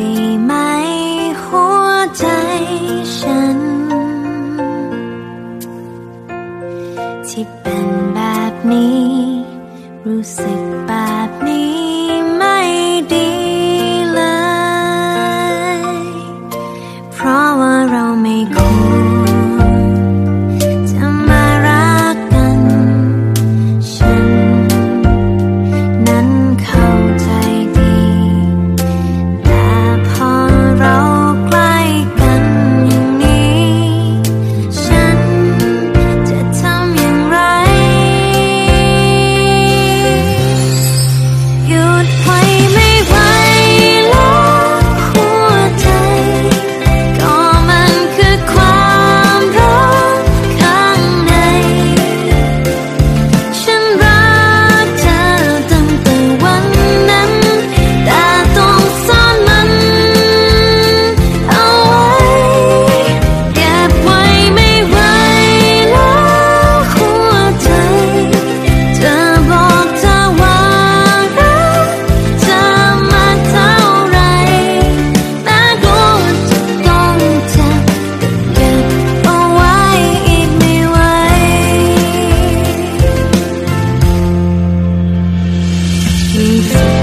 ได้ไหมหัวใจฉัน ที่เป็นแบบนี้ รู้สึกแบบนี้ Thank you.